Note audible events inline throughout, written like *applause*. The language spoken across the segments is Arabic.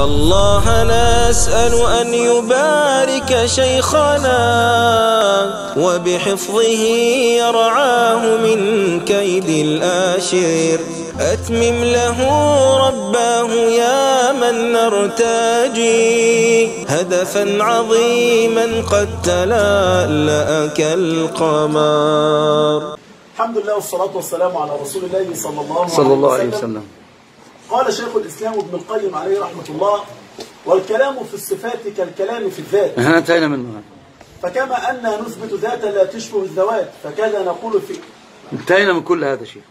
فالله نسأل أن يبارك شيخنا وبحفظه يرعاه من كيد الآشر. أتمم له رباه يا من نرتجي هدفا عظيما قد تلألأ كالقمر الحمد لله والصلاة والسلام على رسول الله صلى الله, صلى الله عليه وسلم. قال شيخ الإسلام ابن القيم عليه رحمة الله والكلام في الصفات كالكلام في الذات. إحنا انتهينا منه. فكما أن نثبت ذاتا لا تشبه الذوات فكذا نقول في انتهينا من كل هذا شيء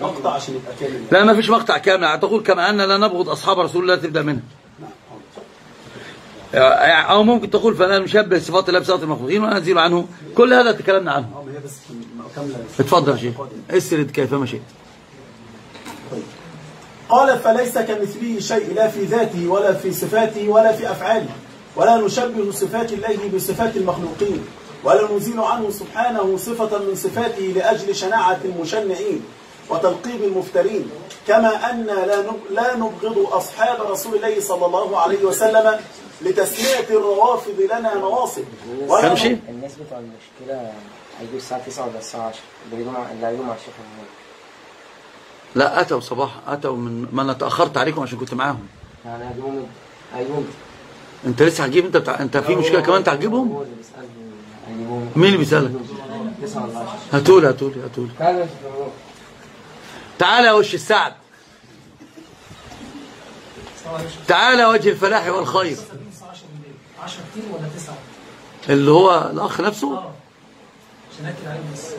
مقطع عشان يبقى كامل. لا ما فيش مقطع كامل. تقول كما أن لا نبغض أصحاب رسول الله تبدأ منها أو ممكن تقول فأنا نشبه صفات الله بصفات المخلوقين وننزل عنه. كل هذا تكلمنا عنه. اتفضل يا شيخ. اسرد كيفما شئت. قال فليس كمثله شيء لا في ذاته ولا في صفاته ولا في أفعاله ولا نشبه صفات الله بصفات المخلوقين ولا نزيل عنه سبحانه صفة من صفاته لأجل شناعة المشنعين وتلقيب المفترين كما أن لا نب- لا نبغض أصحاب رسول الله صلى الله عليه وسلم لتسمية الروافض لنا نواصب. تمشي الناس بتوع المشكلة هيجوا الساعة 9 ولا الساعة 10 اللي هيجوا مع اللي هيجوا مع الشيخ محمود لا أتوا صباح أتوا من ما أنا تأخرت عليكم عشان كنت معاهم. يعني من هيجوا أنت لسه هتجيب؟ أنت بتاع... أنت في مشكلة كمان تعجبهم؟ هو اللي بيسألني. هيجيبوا مين اللي بيسألك؟ 9 ولا 10 هاتولي هاتولي هاتولي. تعالى يا وش السعد. تعالى يا وجه الفلاح والخير. 10 كتير ولا 9 اللي هو الأخ نفسه؟ عشان اكد عليهم بس.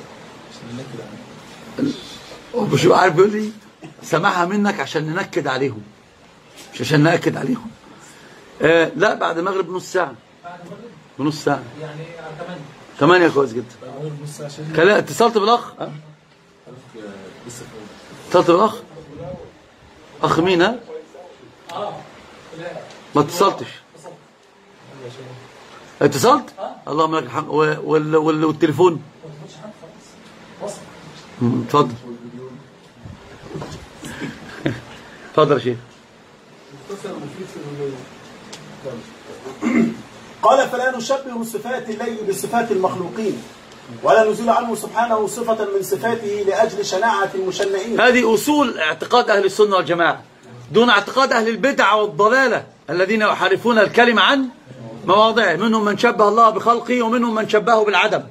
ومش عارف بيقول لي سمعها منك عشان ننكد عليهم. مش عشان نأكد عليهم. آه لا بعد المغرب بنص ساعة. بعد المغرب؟ بنص ساعة. يعني على 8 ثمانية كويس جدا. كلا اتصلت بالأخ؟ أه؟ اتصلت بالأخ؟ أخ مين ها آه؟ لا ما اتصلتش. اتصلت؟ اللهم لك الحمد. والتليفون. اتفضل. اتفضل يا شيخ. قال فلا نشبه صفات الله بصفات المخلوقين ولا نزيل عنه سبحانه صفة من صفاته لأجل شناعة المشنعين. هذه أصول اعتقاد أهل السنة والجماعة دون اعتقاد أهل البدع والضلالة الذين يحرفون الكلمة عن مواضعه. منهم من شبه الله بخلقه ومنهم من شبهه بالعدم.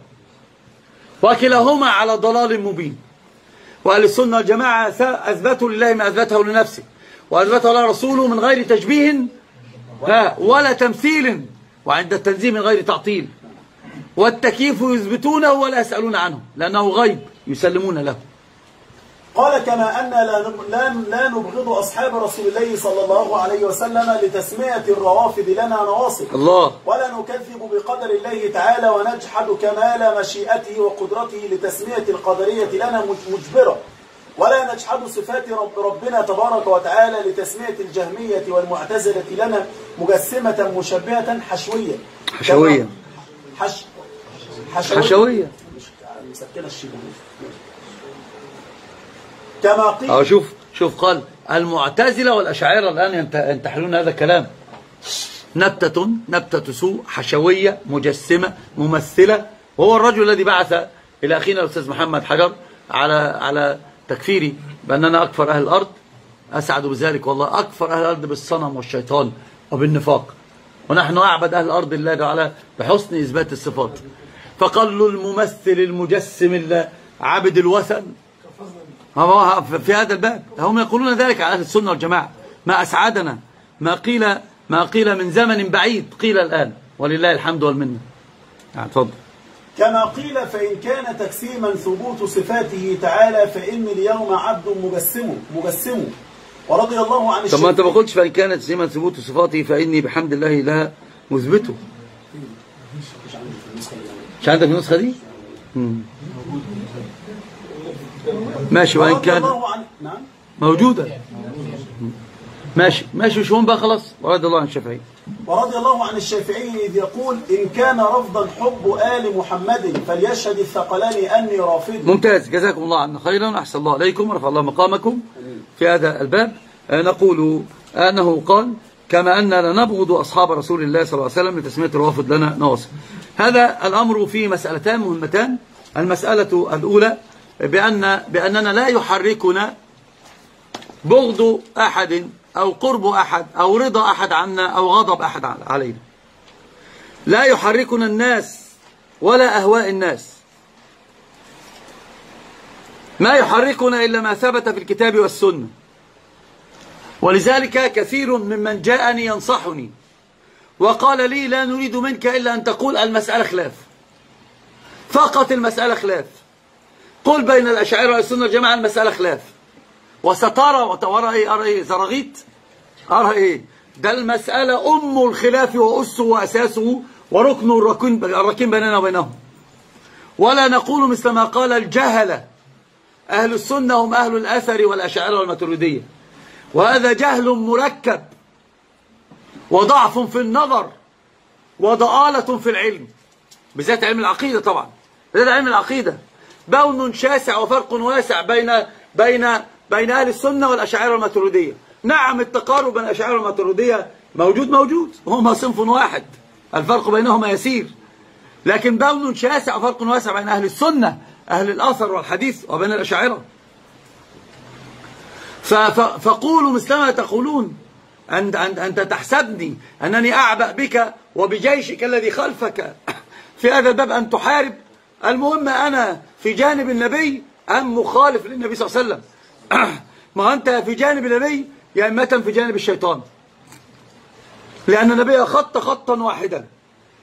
وكلاهما على ضلال مبين. وأهل السنة والجماعة أثبتوا لله ما أثبته لنفسه. وأثبته له رسوله من غير تشبيه ها ولا تمثيل وعند التنزيه من غير تعطيل. والتكييف يثبتونه ولا يسألون عنه لأنه غيب يسلمون له. قال كما أن لا لا لا نبغض أصحاب رسول الله صلى الله عليه وسلم لتسمية الروافض لنا نواصب. الله. ولا نكذب بقدر الله تعالى ونجحد كمال مشيئته وقدرته لتسمية القدرية لنا مج- مجبرة. ولا نجحد صفات رب ربنا تبارك وتعالى لتسمية الجهمية والمعتزلة لنا مجسمة مشبهة حشوية. حشوية. حش حشوية, حشوية. مسكنة الشيء كما قيل أو شوف شوف قال المعتزلة والأشاعرة الآن ينت- ينتحلون هذا الكلام. نبتة نبتة سوء حشوية مجسمة ممثلة. وهو الرجل الذي بعث إلى أخينا الأستاذ محمد حجر على على تكفيري بأننا أكفر أهل الأرض أسعد بذلك والله. أكفر أهل الأرض بالصنم والشيطان وبالنفاق. ونحن أعبد أهل الأرض الله تعالى بحسن إثبات الصفات. فقال له الممثل المجسم عابد الوثن. في هذا الباب؟ هم يقولون ذلك على أهل السنة والجماعة. ما أسعدنا ما قيل ما قيل من زمن بعيد قيل الآن. ولله الحمد والمنة. يعني تفضل. كما قيل فإن كان تجسيما ثبوت صفاته تعالى فإني اليوم عبد مجسم مجسم ورضي الله عن طب ما أنت ما قلتش فإن كانت سيما ثبوت صفاته فإني بحمد الله لها مثبته. مش عندك النسخة دي؟ مم. ماشي وإن كان نعم. موجودة. ماشي. ماشي مهم بقى خلاص؟ ورضي الله عن الشافعي. ورضي الله عن الشافعي إذ يقول إن كان رفضا حب آل محمد فليشهد الثقلان أني رافض. ممتاز. جزاكم الله عنا خيرا أحسن الله عليكم ورفع الله مقامكم في هذا الباب. آه، نقول أنه قال كما أننا نبغض أصحاب رسول الله صلى الله عليه وسلم لتسمية الوافد لنا نواصب هذا الأمر في مسألتان مهمتان. المسألة الأولى بأن بأننا لا يحركنا بغض أحد أو قرب أحد أو رضا أحد عنا أو غضب أحد علينا. لا يحركنا الناس ولا أهواء الناس. ما يحركنا إلا ما ثبت في الكتاب والسنة. ولذلك كثير ممن جاءني ينصحني وقال لي لا نريد منك إلا أن تقول المسألة خلاف. فقط المسألة خلاف. قل بين الأشاعرة والسنة والجماعة المسألة خلاف. وسترى وترى إيه؟ أرى إيه؟ زراغيت أرى إيه؟ ده المسألة أم الخلاف وأسه وأساسه وركن الركين بيننا وبينهم. ولا نقول مثل ما قال الجهلة أهل السنة هم أهل الأثر والأشاعرة والماتريدية. وهذا جهل مركب. وضعف في النظر. وضآلة في العلم. بالذات علم العقيدة طبعا. بالذات علم العقيدة. بون شاسع وفرق واسع بين بين بين أهل السنة والأشاعرة والماتريدية. نعم التقارب بين الأشاعرة والماتريدية موجود موجود. هما صنف واحد. الفرق بينهما يسير. لكن بون شاسع وفرق واسع بين أهل السنة أهل الأثر والحديث وبين الأشاعرة. فقولوا مثلما تقولون. أنت, أنت تحسبني أنني أعبأ بك وبجيشك الذي خلفك. *coughs* في هذا الباب أن تحارب. المهم أنا في جانب النبي أم مخالف للنبي صلى الله عليه وسلم. ما أنت في جانب النبي يا إما في جانب الشيطان. لأن النبي خط خطا واحدا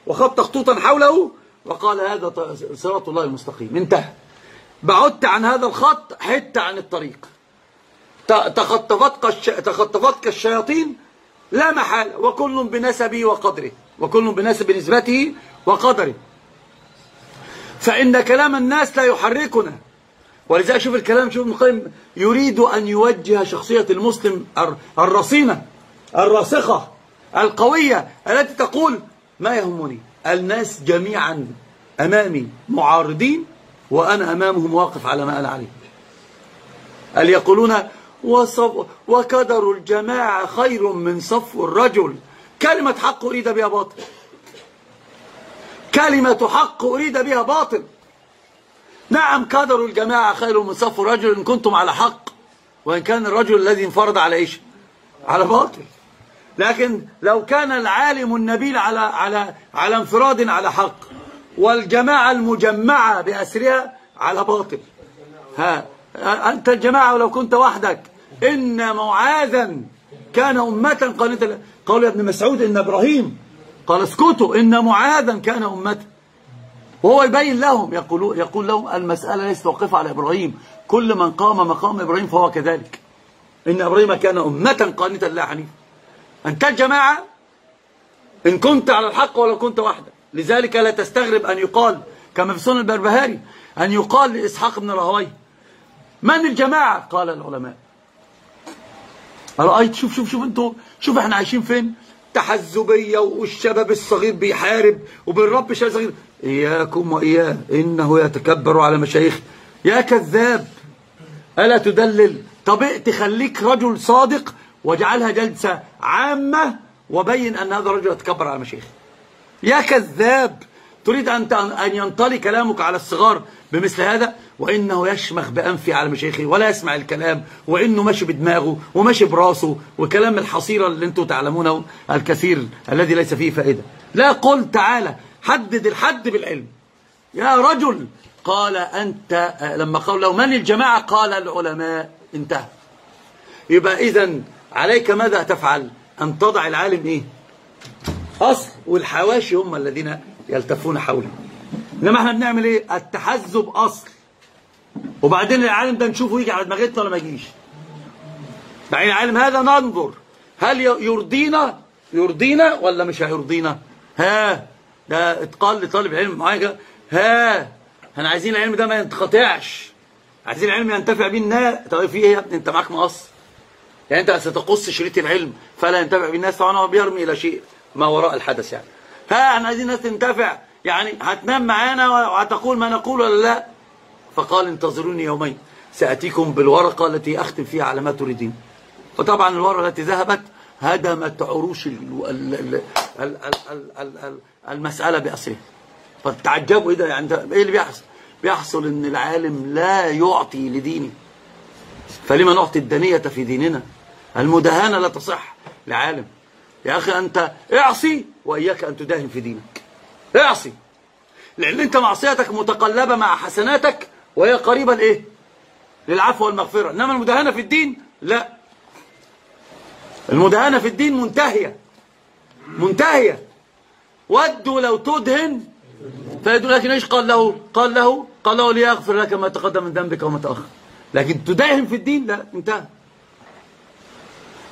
وخط خطوطا حوله وقال هذا صراط الله المستقيم. انتهى. بعدت عن هذا الخط حتى عن الطريق. تخطفتك تخطفتك الشياطين لا محال وكل بنسبه وقدره وكل بنسب نسبته وقدره. فإن كلام الناس لا يحركنا. ولذلك شوف الكلام شوف ابن القيم يريد أن يوجه شخصية المسلم الرصينة الراسخة القوية التي تقول ما يهمني الناس جميعا أمامي معارضين وأنا أمامهم واقف على ما أنا عليه. هل يقولون وكدر الجماعة خير من صفو الرجل كلمة حق أريد بها باطل. كلمة حق أريد بها باطل. نعم كدر الجماعة خير من صفو الرجل إن كنتم على حق وإن كان الرجل الذي انفرد على إيش؟ على باطل. لكن لو كان العالم النبيل على على على انفراد على حق والجماعة المجمعة بأسرها على باطل. ها أنت الجماعة ولو كنت وحدك إن معاذا كان أمة قال قال يا ابن مسعود إن إبراهيم قال اسكتوا إن معاذا كان أمة وهو يبين لهم يقول, يقول لهم المسألة ليست واقفة على إبراهيم. كل من قام مقام إبراهيم فهو كذلك. إن إبراهيم كان أمة قانتا لا حنيف أنت الجماعة إن كنت على الحق ولا كنت وحدك. لذلك لا تستغرب أن يقال كما في سنن البربهاري أن يقال لإسحاق بن راهويه من الجماعة؟ قال العلماء. رأيت شوف شوف شوف أنتوا شوف إحنا عايشين فين. تحزبية والشباب الصغير بيحارب وبالرب شيء صغير. إياكم وإياه إنه يتكبر على مشايخ. يا كذاب ألا تدلل؟ طب تخليك رجل صادق واجعلها جلسة عامة وبين أن هذا الرجل يتكبر على مشايخ. يا كذاب تريد أن أن ينطلي كلامك على الصغار. بمثل هذا وإنه يشمخ بأنفي على مشايخه ولا يسمع الكلام وإنه ماشي بدماغه وماشي براسه وكلام الحصيرة اللي أنتم تعلمونه الكثير الذي ليس فيه فائدة. لا قل تعالى حدد الحد بالعلم. يا رجل قال أنت لما قال له من الجماعة؟ قال العلماء. انتهى. يبقى إذا عليك ماذا تفعل؟ أن تضع العالم إيه؟ أصل والحواشي هم الذين يلتفون حوله إنما إحنا بنعمل إيه؟ التحزب أصل. وبعدين العالم ده نشوفه يجي على دماغتنا ولا ما يجيش؟ بعدين العالم هذا ننظر. هل يرضينا؟ يرضينا ولا مش هيرضينا؟ ها ده اتقال لطالب علم معايا ها إحنا عايزين العلم ده ما ينقطعش. عايزين العلم ينتفع بيه الناس طيب في إيه يا ابني؟ أنت معاك مقص. يعني أنت ستقص شريط العلم فلا ينتفع به الناس طبعا هو بيرمي إلى شيء ما وراء الحدث يعني. ها إحنا عايزين الناس تنتفع. يعني هتنام معانا وهتقول ما نقول ولا لا؟ فقال انتظروني يومين سأتيكم بالورقة التي أختم فيها على ما تريدين. فطبعا الورقة التي ذهبت هدمت عروش ال- ال- ال- ال- ال- ال- ال- المسألة بأسرها فتعجبوا إيه ده يعني؟ إيه اللي بيحصل؟ بيحصل إن العالم لا يعطي لدينه. فلما نعطي الدنية في ديننا؟ المداهنة لا تصح لعالم. يا أخي أنت اعصي وإياك أن تداهن في دينك. اعصي لأن أنت معصيتك متقلبة مع حسناتك وهي قريبة لإيه؟ للعفو والمغفرة. إنما المداهنة في الدين لا. المداهنة في الدين منتهية. منتهية. ودوا لو تدهن فيدوا لكن إيش؟ قال له قال له قال له ليغفر لك ما تقدم من ذنبك وما تأخر. لكن تداهن في الدين؟ لا انتهى.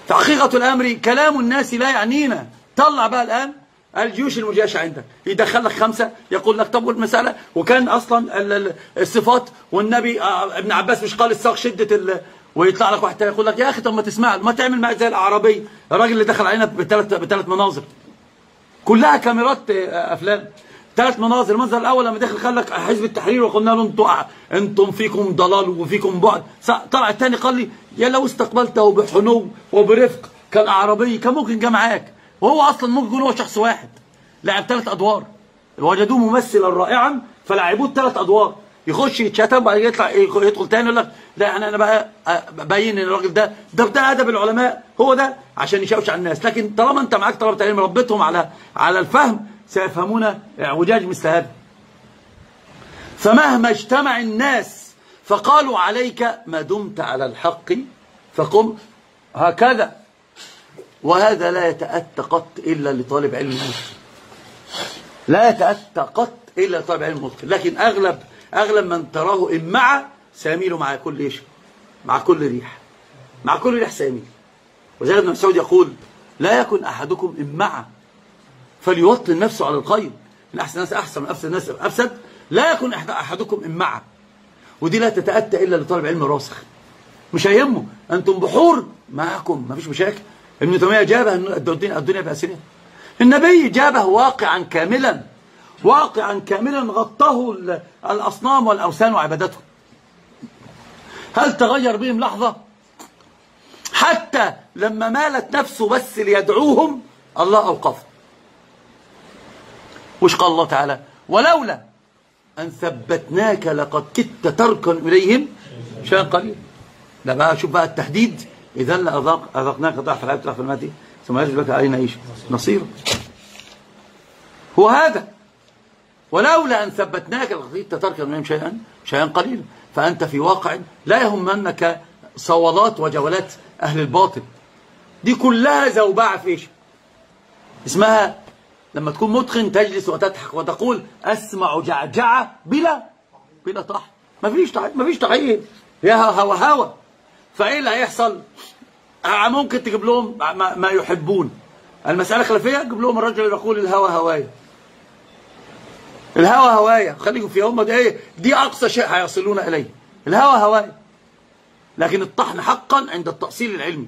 فحقيقة الأمر كلام الناس لا يعنينا. طلع بقى الآن الجيوش المجاشة عندك. يدخل لك خمسة يقول لك طب والمسألة؟ وكان أصلا ال- ال- الصفات والنبي آه، ابن عباس مش قال الساق شدة ال ويطلع لك واحد يقول لك يا أخي طب ما تسمع ما تعمل معي زي الأعرابي. الراجل اللي دخل علينا بثلاث بثلاث مناظر. كلها كاميرات آه، أفلام. ثلاث مناظر. المنظر الأول لما دخل قال لك حزب التحرير وقلنا له أنتم أنتم فيكم ضلال وفيكم بعد. طلع الثاني قال لي يا لو استقبلته بحنو وبرفق كالأعرابي كان ممكن جه معاك وهو أصلا ممكن يكون هو شخص واحد. لعب ثلاث أدوار. وجدوه ممثلا رائعا فلعبوه ثلاث أدوار. يخش يتشتم بعد يطلع يدخل تاني يقول لك لا يعني أنا بقى بين إن الراجل ده ده ده أدب العلماء هو ده عشان يشوش على الناس. لكن طالما أنت معاك طلبة علم ربيتهم على على الفهم سيفهمون اعوجاج مثل هذا. فمهما اجتمع الناس فقالوا عليك ما دمت على الحق فقم هكذا. وهذا لا يتأتى قط إلا لطالب علم مسلم لا يتأتى قط إلا لطالب علم مسلم لكن أغلب أغلب من تراه إمعة سيميل مع كل إيش؟ مع كل ريح. مع كل ريح سيميل. وزي ابن مسعود يقول لا يكن أحدكم إمعة فليوطن نفسه على الخير. من أحسن الناس أحسن من أفسد الناس أفسد. لا يكن أحد- أحدكم إمعة ودي لا تتأتى إلا لطالب علم راسخ. مش هيهمه. أنتم بحور معكم. ما فيش مشاكل. ابن تيمية جابه الدنيا الدنيا بأسرها النبي جابه واقعا كاملا واقعا كاملا غطاه ال- الأصنام والأوثان وعبادتهم هل تغير بهم لحظة؟ حتى لما مالت نفسه بس ليدعوهم الله أوقفه وش قال الله تعالى؟ ولولا أن ثبتناك لقد كدت تركن إليهم شيئا قليلا ده بقى شوف بقى التهديد إذا لأذاق أذقناك ضعف الحياة ضعف المات ثم يجب لك أين إيش نصير. هو هذا. ولولا أن ثبتناك لقد كدت تركن إليهم شيئا شيئا قليلا. فأنت في واقع لا يهمنك صولات وجولات أهل الباطل. دي كلها زوبعة في إيش؟ اسمها لما تكون متقن تجلس وتضحك وتقول أسمع جعجعة بلا بلا طحن ما فيش طحن ما فيش طحين يا هوا هوا. فإيه اللي هيحصل؟ آه، ممكن تجيب لهم ما, يحبون. المسألة خلافية تجيب لهم الرجل يقول الهوى هوايا الهوى هوايا خليكم في هم دي إيه؟ دي أقصى شيء هيصلون إليه. الهوى هوايا لكن الطحن حقا عند التأصيل العلمي.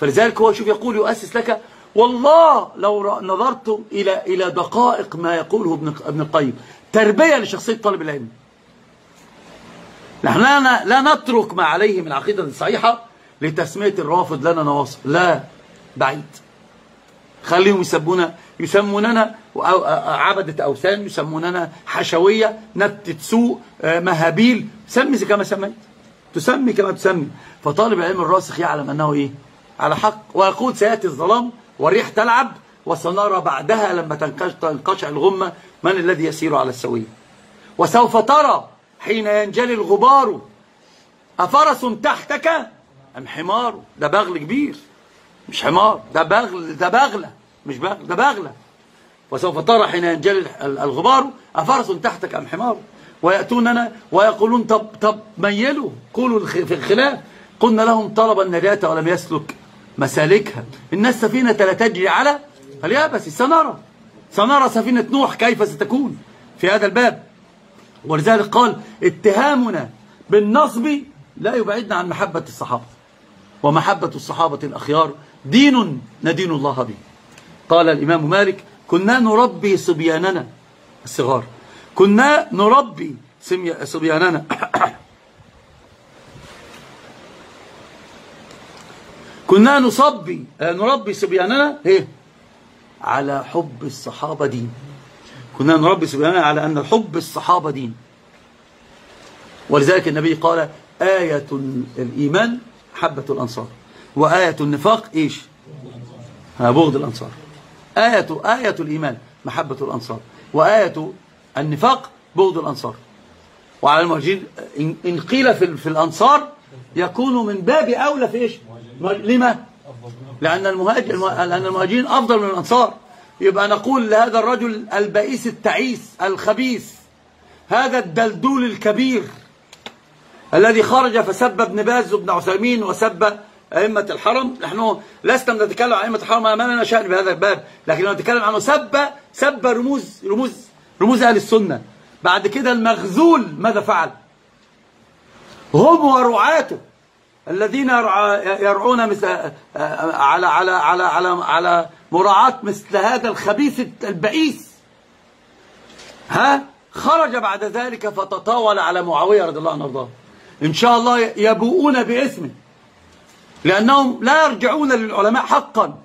فلذلك هو شوف يقول يؤسس لك والله لو نظرت إلى إلى دقائق ما يقوله ابن ابن القيم. تربية لشخصية طالب العلم. نحن لا, لا نترك ما عليه من العقيدة الصحيحة لتسمية الرافض لنا نواصب لا بعيد. خليهم يسمونا يسموننا عبدة أوثان يسموننا حشوية نبتة سوء آه، مهابيل. سمي كما سميت. تسمي كما تسمي. فطالب العلم الراسخ يعلم أنه إيه؟ على حق. ويقول سيأتي الظلام والريح تلعب وسنرى بعدها لما تنقش- تنقشع الغمة من الذي يسير على السوية. وسوف ترى حين ينجلي الغبار أفرس تحتك أم حمار؟ ده بغل كبير. مش حمار ده بغل ده بغلة. مش بغل ده بغلة. وسوف ترى حين ينجلي ال- الغبار أفرس تحتك أم حمار؟ ويأتوننا ويقولون طب طب ميلوا. قولوا في الخلاف. قلنا لهم طلب النجاة ولم يسلك مسالكها. إن السفينة لا تجري على اليابس. سنرى. سنرى سفينة نوح كيف ستكون في هذا الباب. ولذلك قال اتهامنا بالنصب لا يبعدنا عن محبة الصحابة. ومحبة الصحابة الأخيار دين ندين الله به. قال الإمام مالك كنا نربي صبياننا الصغار. كنا نربي صبياننا. *coughs* كنا نصبي آه، نربي صبياننا إيه؟ على حب الصحابة دين. كنا نربي صبياننا على أن حب الصحابة دين. ولذلك النبي قال آية الإيمان حبة الأنصار. وآية النفاق إيش؟ بغض الأنصار. آية, آية الإيمان محبة الأنصار. وآية النفاق بغض الأنصار. وعلى المهاجرين إن قيل في, في الأنصار يكون من باب أولى في إيش؟ لما؟ لأن المهاجر لأن المهاجرين أفضل من الأنصار. يبقى نقول لهذا الرجل البئيس التعيس الخبيث هذا الدلدول الكبير الذي خرج فسب ابن باز وابن عثيمين وسب أئمة الحرم. نحن لسنا نتكلم عن أئمة الحرم ما لنا شأن بهذا الباب لكن نتكلم عنه سب سب رموز رموز رموز أهل السنة. بعد كده المغزول ماذا فعل؟ هم ورعاته. الذين يرعون مثل على على على على على مراعاة مثل هذا الخبيث البئيس. ها؟ خرج بعد ذلك فتطاول على معاوية رضي الله عنه وارضاه. إن شاء الله يبوؤون باسمه. لأنهم لا يرجعون للعلماء حقا.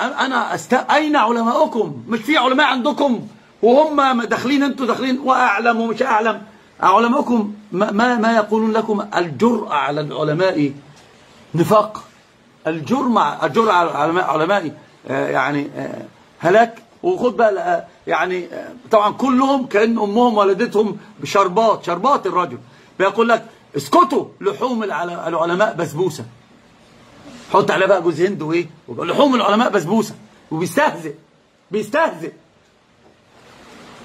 أنا أست... أين علماؤكم؟ مش في علماء عندكم؟ وهم داخلين أنتوا داخلين. وأعلم ومش أعلم. علماؤكم ما, ما, يقولون لكم الجرأة على العلماء؟ نفاق. الجرم الجرأة على العلماء علماء آه، يعني آه، هلاك. وخد بقى آه، يعني طبعا كلهم كأن أمهم ولدتهم بشربات شربات الرجل. بيقول لك اسكتوا لحوم العل- العلماء بسبوسة. حط عليها بقى جوز هند وإيه؟ لحوم العلماء بسبوسة. وبيستهزئ بيستهزئ.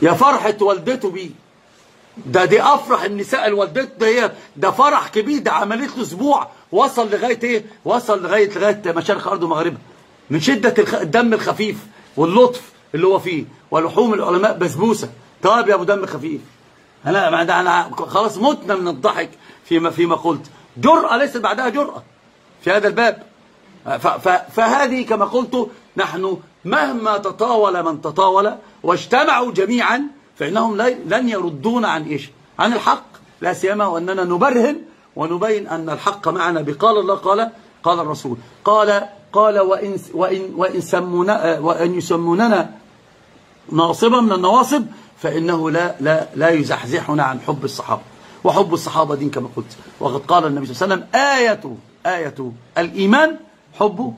يا فرحة والدته بيه. ده دي أفرح النساء الوالدته ده ده فرح كبير ده عملت له أسبوع. وصل لغاية إيه؟ وصل لغاية لغاية مشارق أرض ومغربها. من شدة الدم الخفيف واللطف اللي هو فيه. ولحوم العلماء بسبوسة. طيب يا أبو دم خفيف. أنا أنا خلاص متنا من الضحك فيما فيما قلت. جرأة ليست بعدها جرأة. في هذا الباب. فهذه كما قلت نحن مهما تطاول من تطاول واجتمعوا جميعا فإنهم لن يردون عن إيش؟ عن الحق. لا سيما وأننا نبرهن ونبين أن الحق معنا بقال الله قال قال الرسول. قال قال وإن, وإن, وإن, سمونا وإن يسموننا ناصبا من النواصب فإنه لا, لا, لا يزحزحنا عن حب الصحابة. وحب الصحابة دين كما قلت. وقد قال النبي صلى الله عليه وسلم آية آية الإيمان حب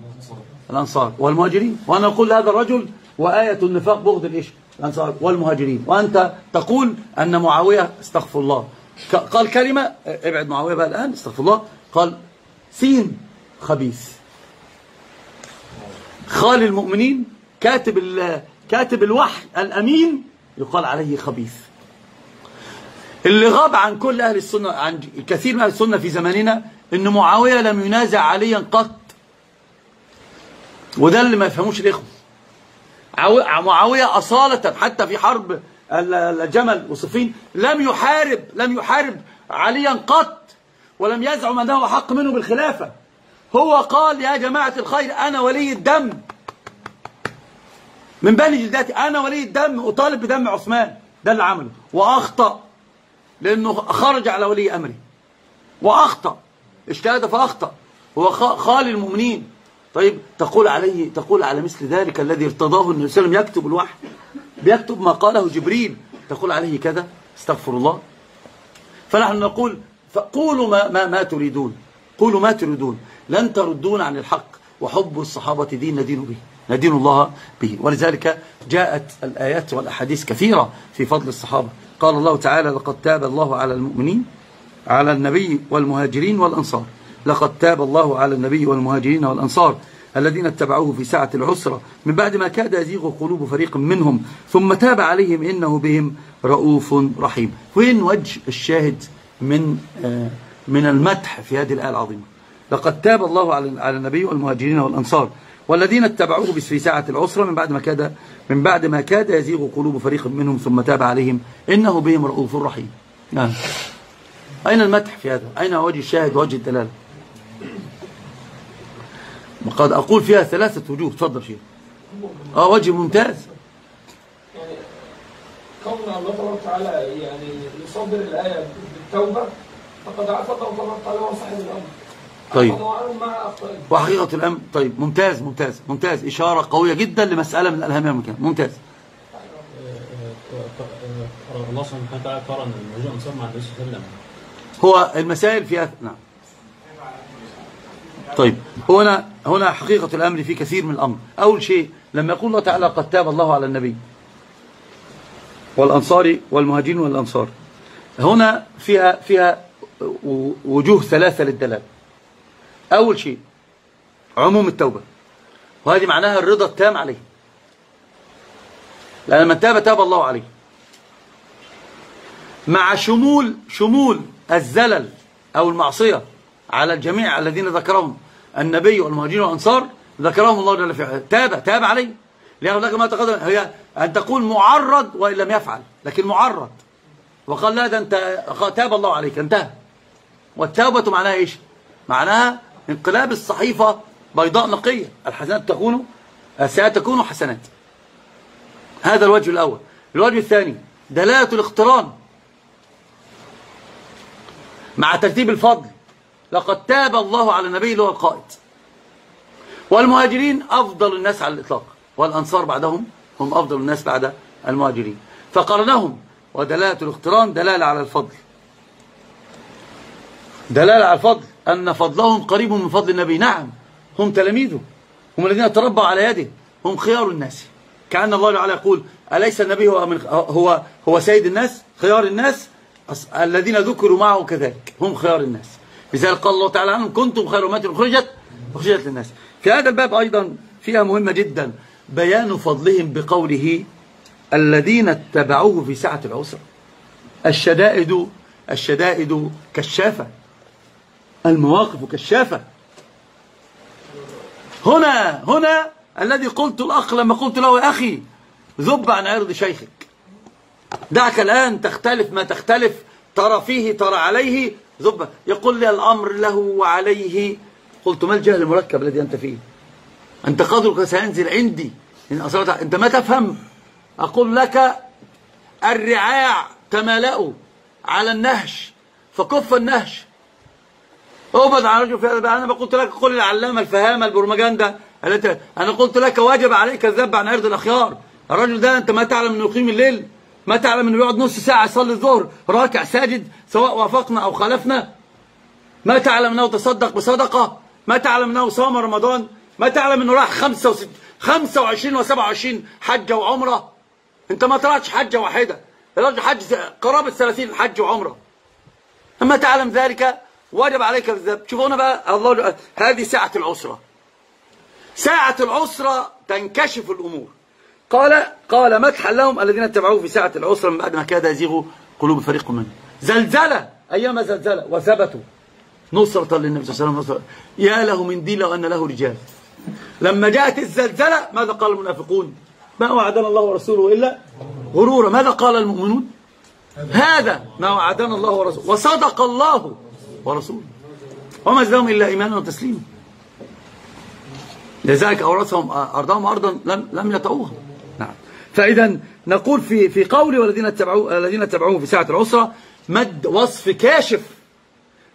الأنصار والمهاجرين. وأنا أقول لهذا الرجل وآية النفاق بغض الإيش؟ الأنصار والمهاجرين. وأنت تقول أن معاوية استغفر الله. قال كلمة ابعد معاوية بقى الآن استغفر الله. قال سين خبيث. خال المؤمنين كاتب كاتب الوحي الأمين يقال عليه خبيث. اللي غاب عن كل أهل السنة عن كثير من أهل السنة في زماننا إن معاوية لم ينازع عليا قط. وده اللي ما يفهموش الإخوة. معاوية أصالة حتى في حرب ال- الجمل وصفين لم يحارب لم يحارب عليا قط ولم يزعم أنه حق منه بالخلافة. هو قال يا جماعة الخير أنا ولي الدم. من بني جلداتي أنا ولي الدم أطالب بدم عثمان. ده اللي عمله. وأخطأ لأنه خرج على ولي أمره وأخطأ اجتهد فأخطأ. هو خ- خال المؤمنين. طيب تقول عليه تقول على مثل ذلك الذي ارتضاه النبي صلى الله عليه وسلم يكتب الوحي بيكتب ما قاله جبريل تقول عليه كذا استغفر الله. فنحن نقول فقولوا ما, ما, ما تريدون. قولوا ما تريدون. لن تردون عن الحق وحب الصحابة دين ندين به ندين الله به. ولذلك جاءت الآيات والأحاديث كثيرة في فضل الصحابة. قال الله تعالى لقد تاب الله على المؤمنين على النبي والمهاجرين والأنصار. لقد تاب الله على النبي والمهاجرين والأنصار الذين اتبعوه في ساعة العسرة. من بعد ما كاد يزيغ قلوب فريق منهم ثم تاب عليهم إنه بهم رؤوف رحيم. وين وجه الشاهد من آه، من المدح في هذه الآية العظيمة؟ لقد تاب الله على على النبي والمهاجرين والأنصار والذين اتبعوه في ساعة العسرة. من بعد ما كاد من بعد ما كاد يزيغ قلوب فريق منهم ثم تاب عليهم إنه بهم رؤوف رحيم. نعم. أين المدح في هذا؟ أين وجه الشاهد وجه الدلالة؟ وقد أقول فيها ثلاثة وجوه. تفضل شيخ. آه وجه ممتاز. يعني كون الله تبارك وتعالى يعني يصدر الآية بالتوبة فقد اعتقد الله تعالى هو صاحب الأمر طيب. وحقيقة الأمر طيب ممتاز ممتاز ممتاز. إشارة قوية جدا لمسألة من الألهام المكان ممتاز. الله سبحانه وتعالى مع النبي صلى الله عليه وسلم. هو المسائل فيها نعم. طيب هنا هنا حقيقة الأمر في كثير من الأمر. أول شيء لما يقول الله تعالى قد تاب الله على النبي والأنصار والمهاجرين والأنصار هنا فيها فيها وجوه ثلاثة للدلالة أول شيء عموم التوبة. وهذه معناها الرضا التام عليه. لأن من تاب تاب الله عليه. مع شمول شمول الزلل أو المعصية على الجميع الذين ذكرهم النبي والمهاجرين والأنصار ذكرهم الله جل وعلا. تاب تاب عليه. لأنه لك ما تقدم هي أن تقول معرض وإن لم يفعل لكن معرض. وقال لا ده أنت تاب الله عليك انتهى. والتوبة معناها إيش؟ معناها انقلاب الصحيفة بيضاء نقية. الحسنات تكون السيئات تكون حسنات. هذا الوجه الأول. الوجه الثاني دلالة الاقتران. مع ترتيب الفضل. لقد تاب الله على النبي اللي هو القائد. والمهاجرين أفضل الناس على الإطلاق والأنصار بعدهم هم أفضل الناس بعد المهاجرين. فقرنهم ودلالة الاقتران دلالة على الفضل. دلالة على الفضل أن فضلهم قريب من فضل النبي. نعم هم تلاميذه هم الذين تربوا على يده هم خيار الناس. كأن الله تعالى يقول أليس النبي هو, من هو, هو سيد الناس؟ خيار الناس؟ الذين ذكروا معه كذلك هم خيار الناس. لذلك قال الله تعالى عنهم كنتم خير أمة أخرجت أخرجت للناس. في هذا الباب أيضا فيها مهمة جدا بيان فضلهم بقوله الذين اتبعوه في ساعة العسرة الشدائد الشدائد كشافة المواقف كشافة هنا هنا الذي قلت الأخ لما قلت له يا أخي ذب عن عرض شيخك. دعك الآن تختلف ما تختلف ترى فيه ترى عليه ذب يقول لي الأمر له وعليه. قلت ما الجهل المركب الذي أنت فيه؟ أنت قدرك سينزل عندي. إن أصرت أنت ما تفهم. أقول لك الرعاع تمالأوا على النهش فكف النهش. ابعد عن رجل في هذا أنا قلت لك قل العلامة الفهامة البروماجندا التي أنا قلت لك واجب عليك الذب عن عرض الأخيار. الرجل ده أنت ما تعلم أنه يقيم الليل. ما تعلم إنه يقعد نص ساعة يصلي الظهر راكع ساجد سواء وافقنا أو خالفنا. ما تعلم إنه تصدق بصدقة. ما تعلم إنه صام رمضان. ما تعلم إنه راح 25 و27 حجة وعمرة. أنت ما طلعتش حجة واحدة. الراجل حج قرابة 30 حج وعمرة. اما تعلم ذلك واجب عليك الذب شوفوا هنا بقى الله هذه ساعة العسرة. ساعة العسرة تنكشف الأمور. قال قال مدحا لهم الذين اتبعوه في ساعة العسرة من بعد ما كاد يزيغوا قلوب فريق منهم زلزلة أيام زلزلة وثبتوا. نصرة للنبي صلى الله عليه وسلم يا له من دين لو أن له رجال. لما جاءت الزلزلة ماذا قال المنافقون؟ ما وعدنا الله ورسوله إلا غرورا. ماذا قال المؤمنون؟ هذا ما وعدنا الله ورسوله. وصدق الله ورسوله. وما زدهم إلا إيمانا وتسليما. لذلك أورثهم أرضهم أرضا لم لم يطعوها نعم. فإذا نقول في في قول والذين اتبعوه الذين اتبعوه في ساعة العسرة مد وصف كاشف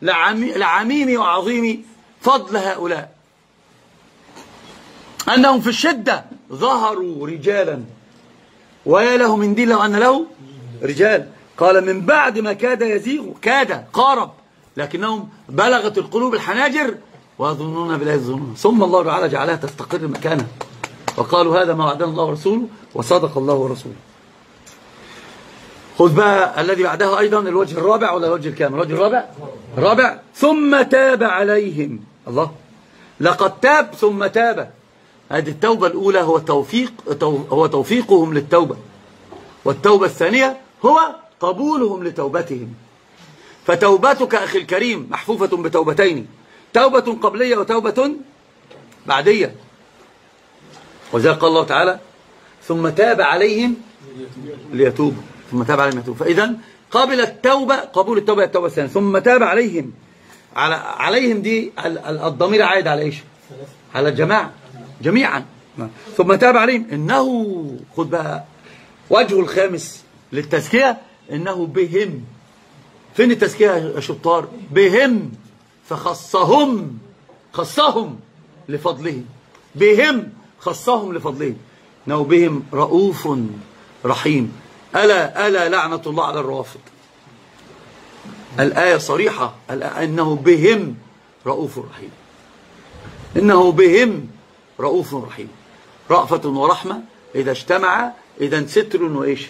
لعميم وعظيم فضل هؤلاء. أنهم في الشدة ظهروا رجالا. ويا له من دين لو أن له رجال. قال من بعد ما كاد يزيغ كاد قارب. لكنهم بلغت القلوب الحناجر ويظنون بالله الظنون ثم الله تعالى جعلها تستقر مكانها وقالوا هذا ما وعدنا الله ورسوله وصدق الله ورسوله. خذ بقى الذي بعدها أيضا الوجه الرابع ولا الوجه الكامل؟ الوجه الرابع؟ الرابع ثم تاب عليهم. الله. لقد تاب ثم تاب. هذه التوبة الأولى هو توفيق هو توفيقهم للتوبة. والتوبة الثانية هو قبولهم لتوبتهم. فتوبتك أخي الكريم محفوفة بتوبتين. توبة قبلية وتوبة بعدية. وذلك قال الله تعالى ثم تاب عليهم ليتوبوا. ثم تاب عليهم ليتوبوا. فإذا قبل التوبة قبول التوبة التوبة الثانية. ثم تاب عليهم. على عليهم دي الضمير عائد على إيش؟ على الجماعة. جميعا. ثم تاب عليهم. إنه خد بقى وجه الخامس للتزكية. إنه بهم. فين التزكية يا شطار؟ بهم. فخصهم. خصهم لفضله بهم. خصهم لفضله إنه بهم رؤوف رحيم. ألا ألا لعنة الله على الروافض. الآية صريحة. إنه بهم رؤوف رحيم. إنه بهم رؤوف رحيم. رأفة ورحمة. إذا اجتمع إذا ستر وإيش؟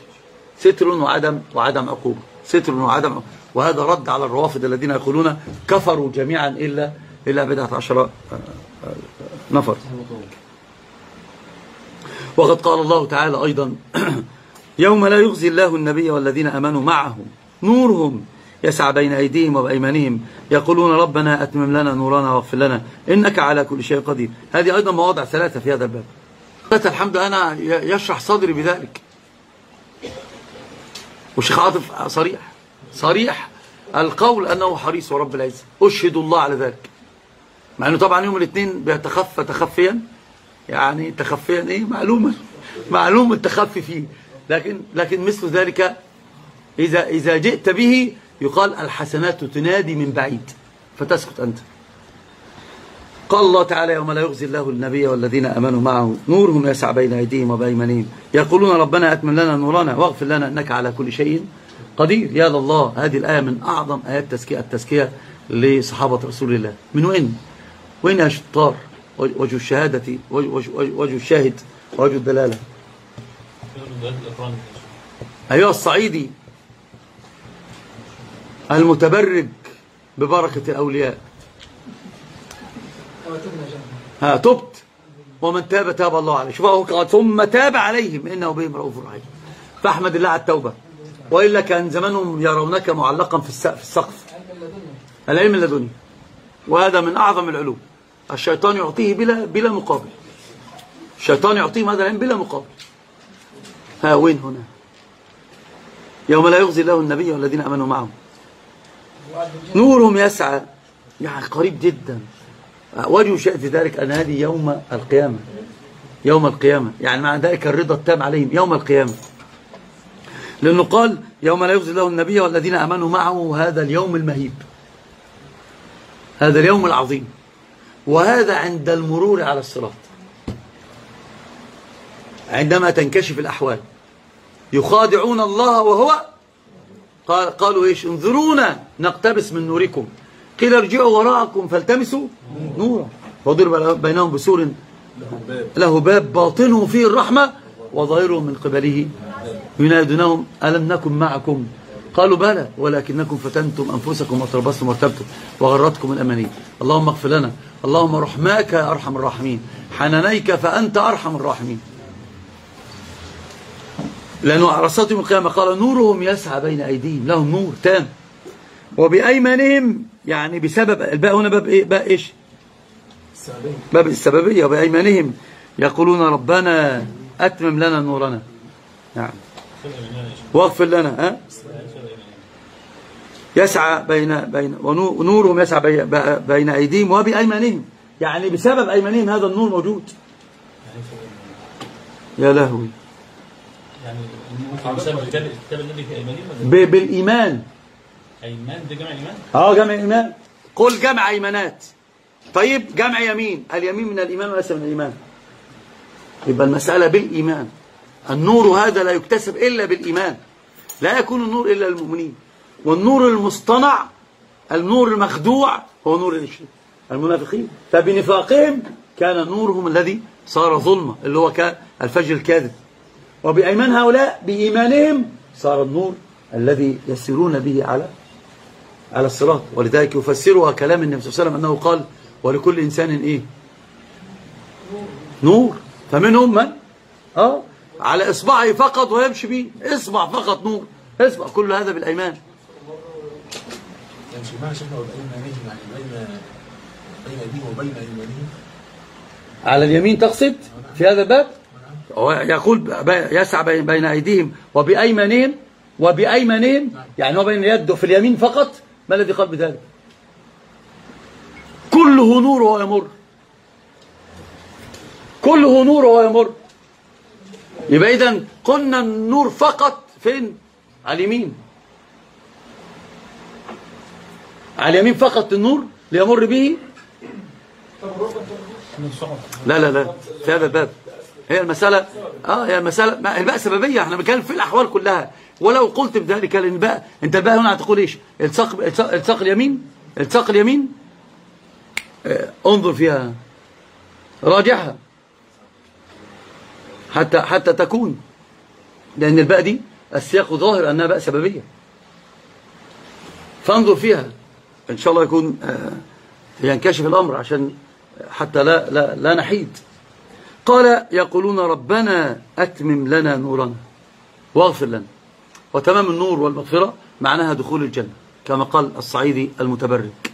ستر وعدم وعدم عقوبة. ستر وعدم عقوبة. وهذا رد على الروافض الذين يقولون كفروا جميعا إلا إلا بدعة عشر نفر. وقد قال الله تعالى أيضا *clears throat* يوم لا يخزي الله النبي والذين أمنوا معه نورهم يسعى بين أيديهم وبأيمانهم يقولون ربنا أتمم لنا نورنا واغفر لنا إنك على كل شيء قدير. هذه أيضا مواضع ثلاثة في هذا الباب. الحمد أنا يشرح صدري بذلك. وشيخ عاطف صريح صريح القول أنه حريص ورب العزة. أشهد الله على ذلك. مع أنه طبعا يوم الاثنين بيتخفى تخفيا. يعني تخفيا إيه معلومة معلوم التخفي فيه. لكن لكن مثل ذلك إذا إذا جئت به يقال الحسنات تنادي من بعيد. فتسكت أنت. قال الله تعالى يوم لا يخزي الله النبي والذين أمنوا معه نورهم يسعى بين أيديهم وبأيمانهم يقولون ربنا أتمن لنا نورنا واغفر لنا أنك على كل شيء قدير. يا الله هذه الآية من أعظم آيات التزكية, التزكية لصحابة رسول الله. من وين؟ وين يا شطار؟ وجه الشهادة وجه, الشاهد وجه الدلالة. أيها الصعيدي المتبرج ببركة الأولياء. ها تبت. ومن تاب تاب الله عليه. شوفوا قال ثم تاب عليهم إنه بهم رؤوف رحيم. فأحمد الله على التوبة. وإلا كان زمانهم يرونك معلقا في السقف. العلم اللدني وهذا من أعظم العلوم. الشيطان يعطيه بلا بلا مقابل. الشيطان يعطيهم هذا العلم بلا مقابل. ها وين هنا؟ يوم لا يخزي الله النبي والذين آمنوا معه. نورهم يسعى. يعني قريب جدا. وجه شيء في ذلك أن هذه يوم القيامة. يوم القيامة. يعني مع ذلك الرضا التام عليهم. يوم القيامة. لأنه قال يوم لا يخزي الله النبي والذين آمنوا معه هذا اليوم المهيب. هذا اليوم العظيم. وهذا عند المرور على الصراط. عندما تنكشف الأحوال. يخادعون الله وهو قال قالوا إيش؟ انظرونا نقتبس من نوركم. قيل ارجعوا وراءكم فالتمسوا نورا. وضرب بينهم بسور له باب باطنه فيه الرحمة وظاهره من قبله. ينادونهم ألم نكن معكم؟ قالوا بلى ولكنكم فتنتم أنفسكم وتربصتم وارتبتم وغرتكم الأماني. اللهم اغفر لنا. اللهم رحماك يا أرحم الراحمين. حنانيك فأنت أرحم الراحمين. لأنه عرصات يوم القيامة قال نورهم يسعى بين أيديهم لهم نور تام. وبأيمانهم يعني بسبب الباء هنا باب إيه؟ باب إيش؟ باب السببية. وبأيمانهم يقولون ربنا أتمم لنا نورنا. نعم. واغفر لنا ها؟ يسعى بين بين ونورهم يسعى بين أيديهم وبأيمانهم. يعني بسبب أيمانهم هذا النور موجود. يا لهوي. يعني كتاب النبي في بالإيمان. أيمان؟ ده جمع إيمان؟ آه جمع إيمان. قل جمع أيمانات. طيب جمع يمين. اليمين من الإيمان وليس من الإيمان؟ يبقى المسألة بالإيمان. النور هذا لا يكتسب إلا بالإيمان. لا يكون النور إلا للمؤمنين. والنور المصطنع النور المخدوع هو نور المنافقين. فبنفاقهم كان نورهم الذي صار ظلمة اللي هو الفجر الكاذب. وبأيمان هؤلاء بإيمانهم صار النور الذي يسيرون به على على الصراط. ولذلك يفسرها كلام النبي صلى الله عليه وسلم أنه قال ولكل إنسان إيه؟ نور. فمنهم من؟ آه. على إصبعه فقط ويمشي به. إصبع فقط نور. إصبع. كل هذا بالأيمان. معنى شيخنا وبأيمانهم يعني بين وبين على اليمين تقصد؟ في هذا الباب؟ يقول يسعى بين أيديهم وبأيمانهم وبأيمانهم يعني هو بين يده في اليمين فقط؟ ما الذي قال بذلك؟ كله نور وهو يمر. كله نور وهو يمر. يبقى إذن قلنا النور فقط فين؟ على اليمين. على اليمين فقط النور ليمر به؟ لا لا لا. في هذا الباب. هي المسألة آه هي المسألة. الباء سببية. إحنا بنتكلم في الأحوال كلها. ولو قلت بذلك الباء أنت الباء هنا هتقول إيش؟ التصاق التصاق اليمين؟ التصاق اليمين؟ آه انظر فيها. راجعها. حتى حتى تكون. لأن الباء دي السياق ظاهر أنها باء سببية. فانظر فيها. إن شاء الله يكون آه ينكشف الأمر عشان حتى لا, لا, لا نحيد. قال يقولون ربنا أتمم لنا نورنا واغفر لنا. وتمام النور والمغفرة معناها دخول الجنة كما قال الصعيدي المتبرك.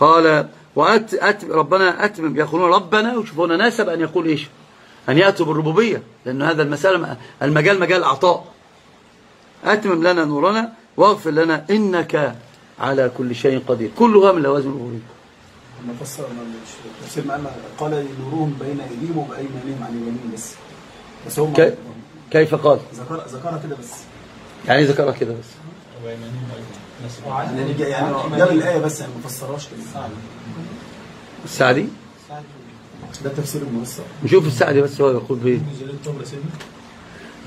قال وأت أت ربنا أتمم. يقولون ربنا وشوفوا هنا ناسب أن يقول إيش؟ أن يأتوا بالربوبية لأن هذا المسألة المجال مجال عطاء أتمم لنا نورنا واغفر لنا إنك على كل شيء قدير. كلها من لوازم الربوبية ما فسر تفسير ما قال نورهم بين أيديهم وبايمانهم عن اليمين بس. بس هم كي كيف قال؟ ذكر ذكرها كده بس. يعني ذكرها كده بس؟ يعني يعني جاب الآية بس يعني ما فسرهاش كده. السعدي ده تفسير المفسر. نشوف السعدي بس هو يقول بايه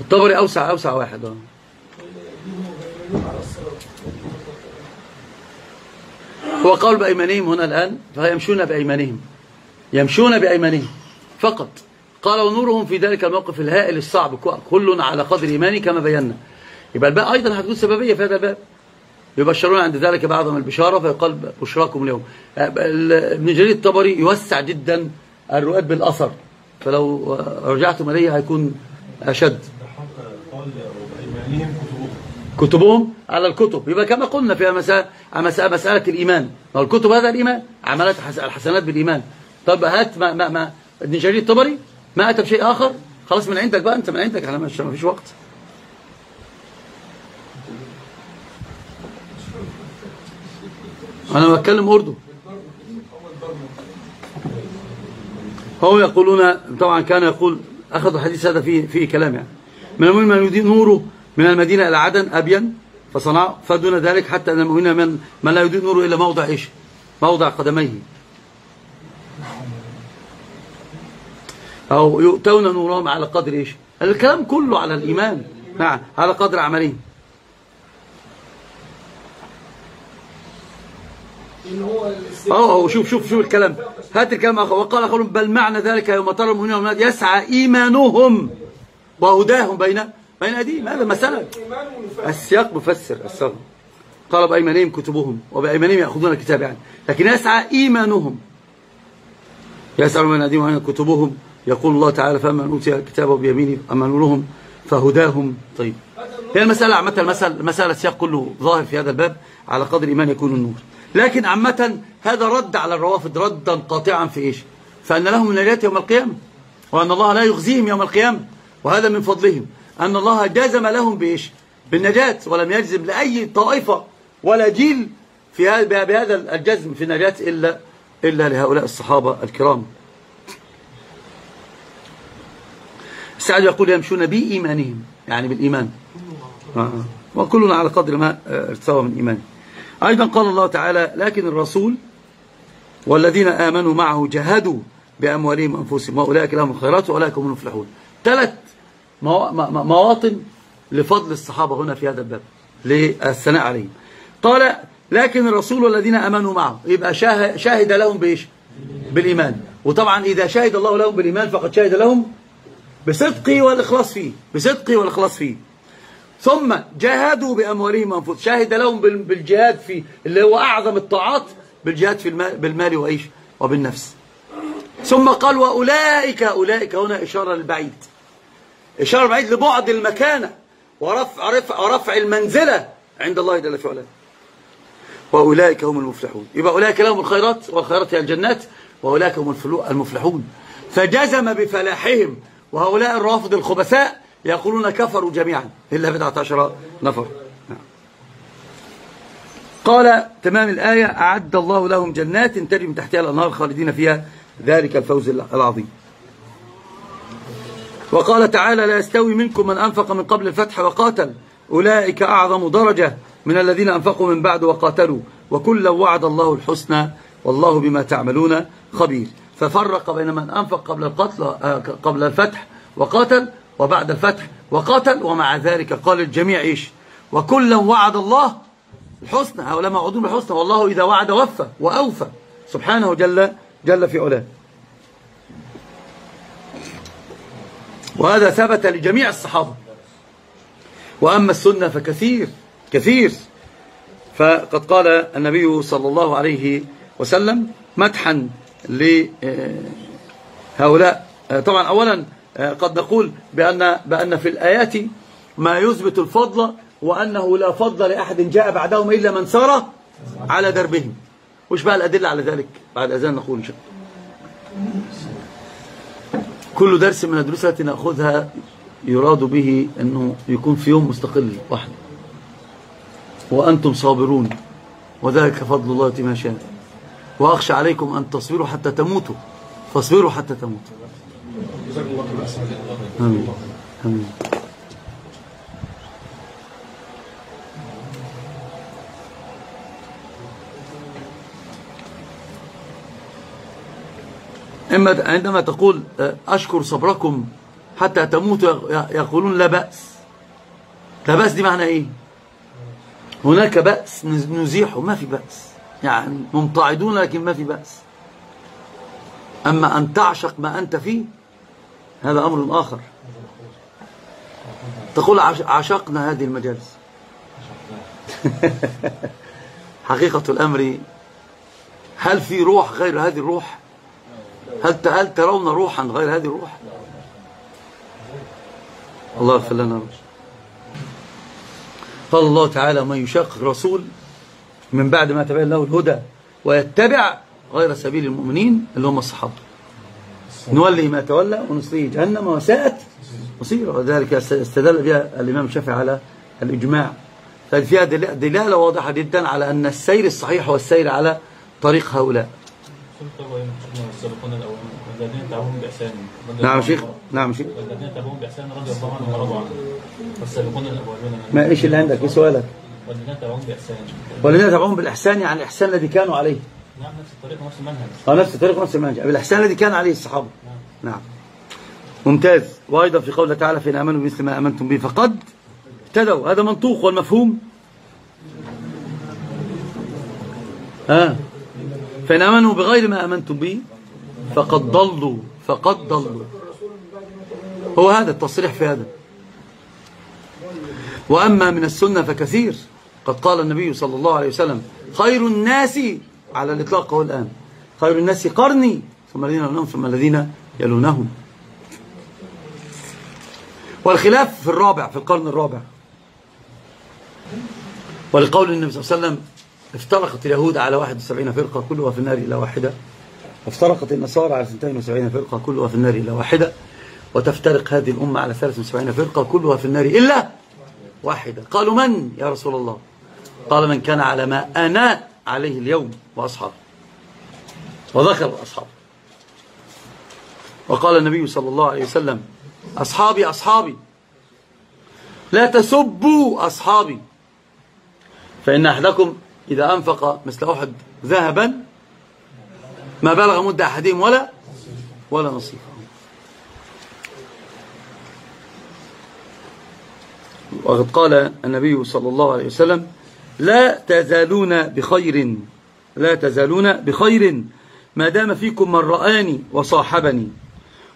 الطبري اوسع أوسع واحد. آه هو قول بأيمانهم هنا الآن فيمشون بأيمانهم. يمشون بأيمانهم فقط. قال ونورهم في ذلك الموقف الهائل الصعب كل على قدر إيماني كما بينا. يبقى الباء أيضا هتكون سببية في هذا الباب. يبشرون عند ذلك بعضهم البشارة فيقال بشراكم اليوم. ابن جرير الطبري يوسع جدا الرؤاد بالأثر. فلو رجعتم إليه هيكون أشد. قال كتبهم على الكتب. يبقى كما قلنا في مسألة, مسألة, الإيمان. ما الكتب هذا الإيمان؟ عملت الحسنات بالإيمان. طب هات ما, ما, ما ابن جرير الطبري ما أتى بشيء آخر؟ خلاص من عندك بقى أنت من عندك. مش ما فيش وقت. أنا بتكلم أردو هو يقولون طبعا كان يقول أخذوا الحديث هذا فيه, فيه كلام يعني من المهم من يدين نوره من المدينة إلى عدن أبين فصنع فدون ذلك حتى أن المؤمنين من, من لا يدين نوره إلا موضع إيش؟ موضع قدميه. أو يؤتون نورهم على قدر إيش؟ الكلام كله على الإيمان. نعم على قدر عملهم. آه شوف شوف شوف الكلام. هات الكلام وقال آخرون بل معنى ذلك يوم ترى المؤمنين يسعى إيمانهم وهداهم بين بين أيديهم هذا مسألة السياق مفسر السياق. قال بأيمانهم كتبهم وبأيمانهم يأخذون الكتاب يعني. لكن يسعى إيمانهم. يسعى من أيديهم وأين كتبهم يقول الله تعالى فأما من أوتي كتابه بيمينه أما نورهم فهداهم. طيب. هي المسألة عامة المسألة, المسألة السياق كله ظاهر في هذا الباب على قدر إيمان يكون النور. لكن عامة هذا رد على الروافض ردا قاطعا في إيش؟ فأن لهم النجاة يوم القيامة وأن الله لا يخزيهم يوم القيامة وهذا من فضلهم. أن الله جزم لهم بإيش؟ بالنجاة ولم يجزم لأي طائفة ولا جيل في هذا بهذا الجزم في النجاة إلا إلا لهؤلاء الصحابة الكرام. السعد يقول يمشون بإيمانهم يعني بالإيمان. آه. وكلنا على قدر ما ارتوى من إيمان أيضا قال الله تعالى لكن الرسول والذين آمنوا معه جهدوا بأموالهم وأنفسهم وأولئك لهم الخيرات وأولئك هم المفلحون. ثلاث مواطن لفضل الصحابة هنا في هذا الباب للثناء عليهم. قال لكن الرسول والذين أمنوا معه. يبقى شاهد لهم بإيش؟ بالإيمان. وطبعا إذا شهد الله لهم بالإيمان فقد شهد لهم بصدقه والإخلاص فيه بصدقه والإخلاص فيه. ثم جاهدوا بأموالهم وأنفسهم. شاهد لهم بالجهاد فيه اللي هو أعظم الطاعات بالجهاد في المال بالمال وإيش؟ وبالنفس. ثم قال وأولئك أولئك هنا إشارة للبعيد. إشارة بعيد لبعد المكانة ورفع, رفع, ورفع المنزلة عند الله جل في علاه وأولئك هم المفلحون. يبقى أولئك لهم الخيرات والخيرات هي الجنات وأولئك هم المفلحون. فجزم بفلاحهم وهؤلاء الرافض الخبثاء يقولون كفروا جميعا. إلا بضعة عشر نفر. قال تمام الآية أعد الله لهم جنات تجري من تحتها الأنهار خالدين فيها ذلك الفوز العظيم. وقال تعالى لا يستوي منكم من أنفق من قبل الفتح وقاتل. أولئك أعظم درجة من الذين أنفقوا من بعد وقاتلوا. وكلا وعد الله الحسنى والله بما تعملون خبير. ففرق بين من أنفق قبل القتل آه، قبل الفتح وقاتل وبعد الفتح وقاتل ومع ذلك قال الجميع إيش؟ وكلا وعد الله الحسنى. هؤلاء موعودون بالحسنى. والله إذا وعد وفى وأوفى. سبحانه جل جل في علاه. وهذا ثبت لجميع الصحابة. وأما السنة فكثير كثير. فقد قال النبي صلى الله عليه وسلم مدحا لهؤلاء طبعا أولا قد نقول بأن, بأن في الآيات ما يثبت الفضل وأنه لا فضل لأحد جاء بعدهم إلا من سار على دربهم. وش بقى الأدلة على ذلك؟ بعد أذان نقول إن شاء الله. كل درس من الدروس التي نأخذها يراد به أنه يكون في يوم مستقل واحد. وأنتم صابرون. وذلك فضل الله ما شاء وأخشى عليكم أن تصبروا حتى تموتوا. فاصبروا حتى تموتوا. آمين. آمين. إما عندما تقول أشكر صبركم حتى تموتوا يقولون لا بأس لا بأس دي معنى إيه؟ هناك بأس نزيحه ما في بأس. يعني ممتعدون لكن ما في بأس. أما أن تعشق ما أنت فيه هذا أمر آخر. تقول عشقنا هذه المجالس. *laughs* حقيقة الأمر هل في روح غير هذه الروح؟ هل هل ترون روحا غير هذه الروح؟ الله يغفر لنا. قال الله تعالى من يشاق الرسول من بعد ما تبين له الهدى ويتبع غير سبيل المؤمنين اللي هم الصحابة. نولي ما تولى ونصليه جهنم وساءت مصيره. وذلك استدل بها الإمام الشافعي على الإجماع. ففيها دلالة واضحة جدا على أن السير الصحيح هو السير على طريق هؤلاء. نعم شيخ. نعم شيخ. الذين تبعهم بإحسان رضي الله عنهم ورضوا عنه. والسابقون الأولون ما إيش اللي عندك؟ إيه سؤالك؟ والذين تبعهم بإحسان. والذين تبعهم بالإحسان يعني الإحسان الذي كانوا عليه. نعم نفس الطريق ونفس المنهج. آه نفس الطريق ونفس المنهج. بالإحسان الذي كان عليه الصحابة. نعم, نعم. ممتاز. وأيضا في قوله تعالى فإن آمنوا بمثل ما آمنتم به فقد اهتدوا. هذا منطوق والمفهوم. ها آه. فإن آمنوا بغير ما آمنتم به فقد ضلوا فقد ضلوا. هو هذا التصريح في هذا. وأما من السنة فكثير. قد قال النبي صلى الله عليه وسلم خير الناس على الإطلاق هو الآن خير الناس قرني ثم الذين يلونهم ثم الذين يلونهم والخلاف في الرابع في القرن الرابع. ولقول النبي صلى الله عليه وسلم افترقت اليهود على 71 فرقة كلها في النار إلى واحدة. وافترقت النصارى على 72 فرقة كلها في النار إلا واحدة. وتفترق هذه الأمة على 73 فرقة كلها في النار إلا واحدة. قالوا من يا رسول الله؟ قال من كان على ما أنا عليه اليوم وأصحابه. وذكر أصحابه. وقال النبي صلى الله عليه وسلم أصحابي أصحابي لا تسبوا أصحابي فإن أحدكم إذا أنفق مثل أحد ذهبا ما بلغ مد أحدهم ولا ولا نصيفه وقد قال النبي صلى الله عليه وسلم لا تزالون بخير لا تزالون بخير ما دام فيكم من رآني وصاحبني.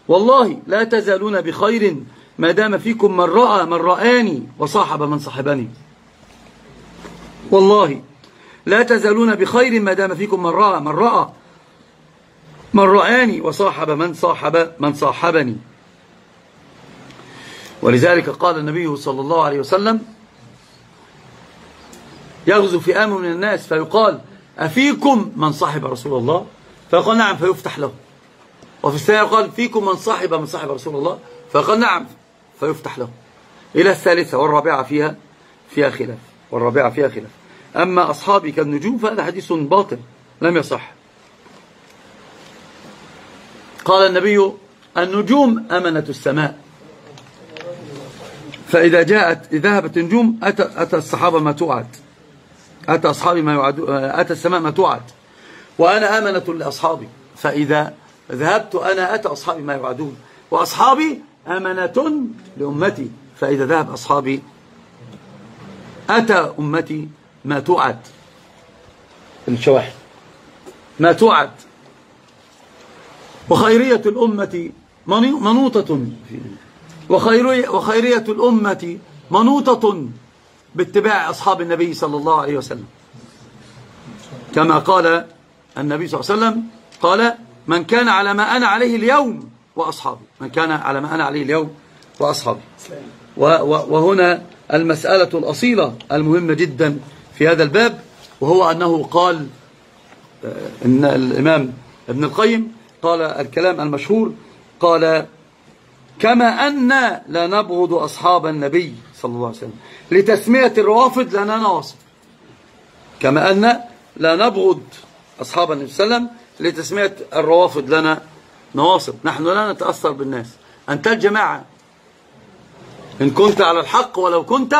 والله لا تزالون بخير ما دام فيكم من رأى من رآني وصاحب من صاحبني. والله لا تزالون بخير ما دام فيكم من رأى من رأى. من رآني وصاحب من صاحب من صاحبني. ولذلك قال النبي صلى الله عليه وسلم يغزو في آم من الناس فيقال أفيكم من صاحب رسول الله؟ فيقال نعم فيفتح له. وفي الثانية يقال فيكم من صاحب من صاحب رسول الله؟ فيقال نعم فيفتح له. إلى الثالثة والرابعة فيها فيها خلاف والرابعة فيها خلاف. أما أصحابي كالنجوم فهذا حديث باطل لم يصح. قال النبي النجوم أمنة السماء. فإذا جاءت ذهبت النجوم أتى, أتى الصحابة ما توعد. أتى أصحابي ما يوعد أتى السماء ما توعد. وأنا آمنة لأصحابي فإذا ذهبت أنا أتى أصحابي ما يوعدون. وأصحابي أمنة لأمتي فإذا ذهب أصحابي أتى أمتي ما توعد. الشواحن ما توعد. وخيرية الأمة منوطة. وخيرية, وخيرية الأمة منوطة باتباع أصحاب النبي صلى الله عليه وسلم. كما قال النبي صلى الله عليه وسلم قال من كان على ما أنا عليه اليوم وأصحابي من كان على ما أنا عليه اليوم وأصحابي وهنا المسألة الأصيلة المهمة جدا. في هذا الباب وهو أنه قال آه، إن الإمام ابن القيم قال الكلام المشهور قال كما أن لا نبغض أصحاب النبي صلى الله عليه وسلم لتسمية الروافض لنا نواصب كما أن لا نبغض أصحاب النبي صلى الله عليه وسلم لتسمية الروافض لنا نواصب. نحن لا نتأثر بالناس. أنت الجماعة إن كنت على الحق ولو كنت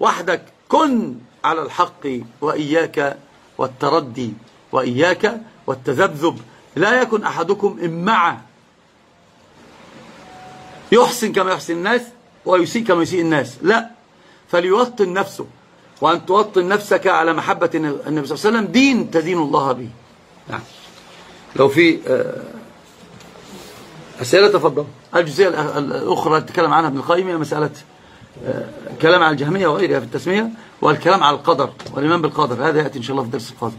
وحدك كن على الحق وإياك والتردي وإياك والتذبذب. لا يكن أحدكم إمعة يحسن كما يحسن الناس ويسيء كما يسيء الناس. لا فليوطن نفسه. وأن توطن نفسك على محبة النبي صلى الله عليه وسلم دين تدين الله به. نعم. لو في آه، أسئلة تفضل. الجزئية الأخرى تتكلم عنها ابن القيم مسألة آه، كلام على الجهمية وغيرها في التسمية. والكلام على القدر والإيمان بالقدر. هذا يأتي إن شاء الله في الدرس القادم.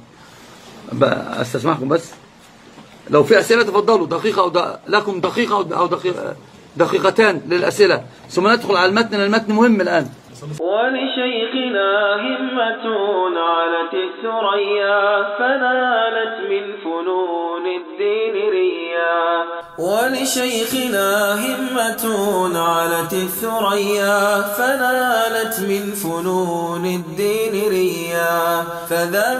أستسمحكم بس؟ لو في أسئلة تفضلوا. دقيقة أو د... لكم دقيقة أو دقيقة دقيقتان للأسئلة. ثم ندخل على المتن المتن مهم الآن. ولشيخنا همة علت الثريا فنالت من فنون الدين ريا. ولشيخنا همة علت الثريا فنالت من فنون الدين ريا. فذا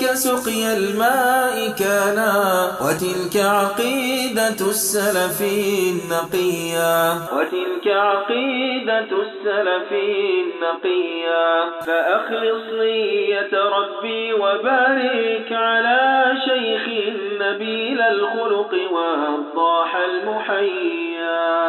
كسقي الماء كانا وتلك عقيدة السلف النقيا. وتلك عقيدة السلف فيهم نقيا فأخلص نية ربي وبارك على شيخ نبيل الخلق والضاح المحيا.